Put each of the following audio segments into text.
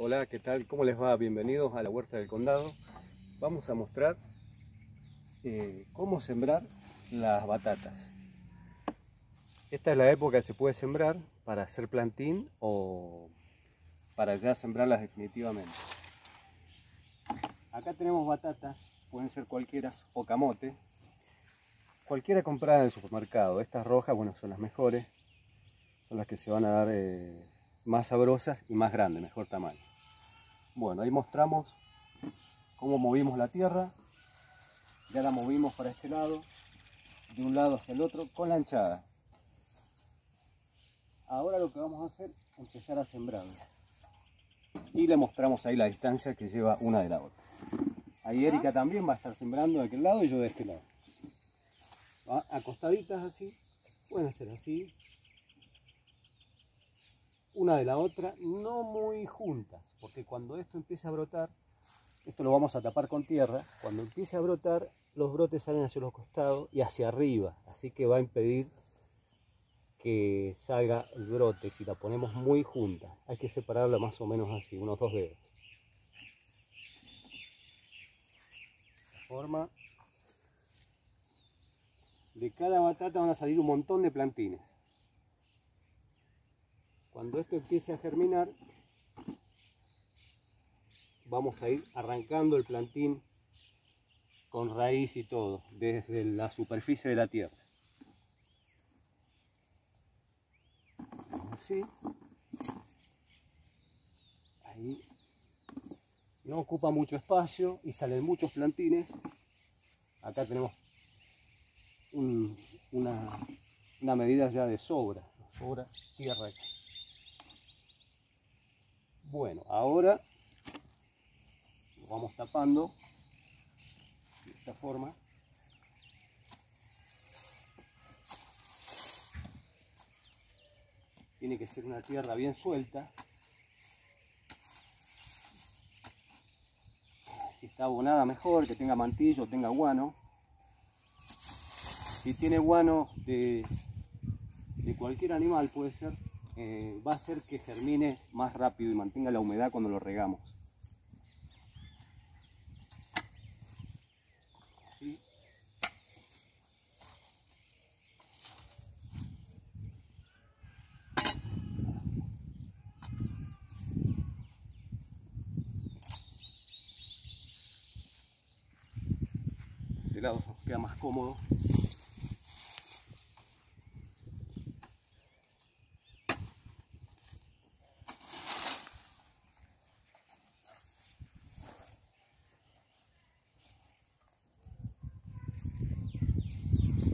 Hola, ¿qué tal? ¿Cómo les va? Bienvenidos a la Huerta del Condado. Vamos a mostrar eh, cómo sembrar las batatas. Esta es la época que se puede sembrar para hacer plantín o para ya sembrarlas definitivamente. Acá tenemos batatas, pueden ser cualquiera o camote. Cualquiera comprada en el supermercado. Estas rojas, bueno, son las mejores. Son las que se van a dar eh, más sabrosas y más grandes, mejor tamaño. Bueno, ahí mostramos cómo movimos la tierra. Ya la movimos para este lado, de un lado hacia el otro, con la anchada. Ahora lo que vamos a hacer es empezar a sembrar. Y le mostramos ahí la distancia que lleva una de la otra. Ahí Erika también va a estar sembrando de aquel lado y yo de este lado. Acostaditas así, pueden ser así, una de la otra, no muy juntas, porque cuando esto empiece a brotar, esto lo vamos a tapar con tierra, cuando empiece a brotar, los brotes salen hacia los costados y hacia arriba, así que va a impedir que salga el brote si la ponemos muy junta. Hay que separarla más o menos así, unos dos dedos. De forma de cada batata van a salir un montón de plantines. Cuando esto empiece a germinar, vamos a ir arrancando el plantín con raíz y todo, desde la superficie de la tierra. Así. Ahí. No ocupa mucho espacio y salen muchos plantines. Acá tenemos una, una medida ya de sobra, sobra tierra aquí. Bueno, ahora lo vamos tapando de esta forma. Tiene que ser una tierra bien suelta. Si está abonada mejor, que tenga mantillo, tenga guano. Si tiene guano de, de cualquier animal puede ser eh, va a hacer que germine más rápido y mantenga la humedad cuando lo regamos. Lado queda más cómodo.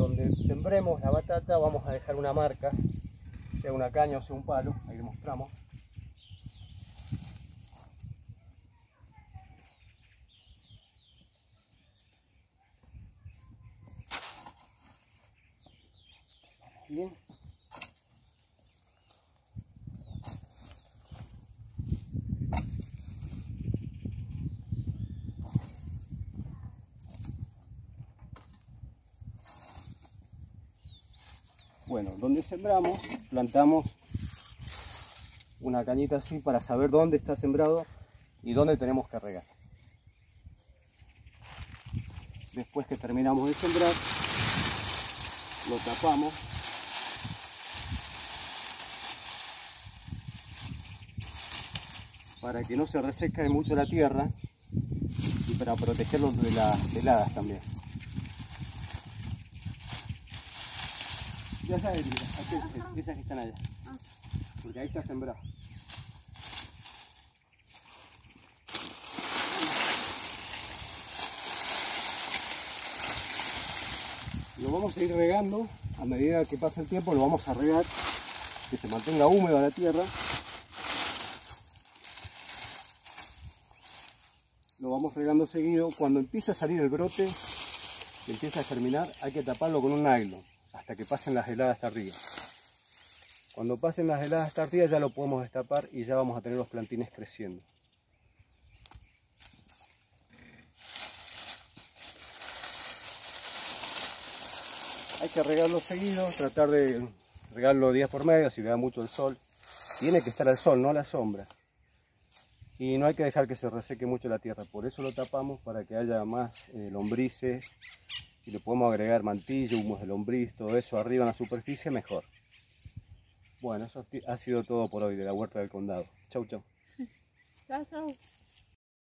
Donde sembremos la batata vamos a dejar una marca, sea una caña o sea un palo, ahí le mostramos. Bien. Bueno, donde sembramos, plantamos una cañita así para saber dónde está sembrado y dónde tenemos que regar. Después que terminamos de sembrar, lo tapamos. Para que no se reseque mucho la tierra y para protegerlos de las heladas también. Ya sabes, mira, aquí, esas que están allá. Porque ahí está sembrado. Lo vamos a ir regando a medida que pasa el tiempo, lo vamos a regar, que se mantenga húmeda la tierra. Lo vamos regando seguido. Cuando empieza a salir el brote, empieza a germinar, hay que taparlo con un nylon hasta que pasen las heladas arriba. Cuando pasen las heladas arriba ya lo podemos destapar y ya vamos a tener los plantines creciendo. Hay que regarlo seguido, tratar de regarlo días por medio si le da mucho el sol. Tiene que estar al sol, no a la sombra. y no hay que dejar que se reseque mucho la tierra, por eso lo tapamos para que haya más eh, lombrices, si le podemos agregar mantillo, humus de lombriz, todo eso arriba en la superficie, mejor. Bueno, eso ha sido todo por hoy de la Huerta del Condado. Chau, chau. Chau, chau.